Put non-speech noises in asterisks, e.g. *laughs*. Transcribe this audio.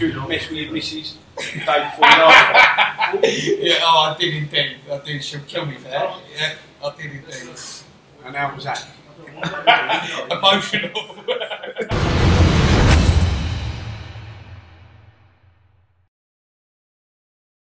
mess with your missus the day before and *laughs* yeah, oh, I did indeed. I did. She'll kill me for that. Yeah, I did indeed. And how was that? *laughs* Emotional. *laughs*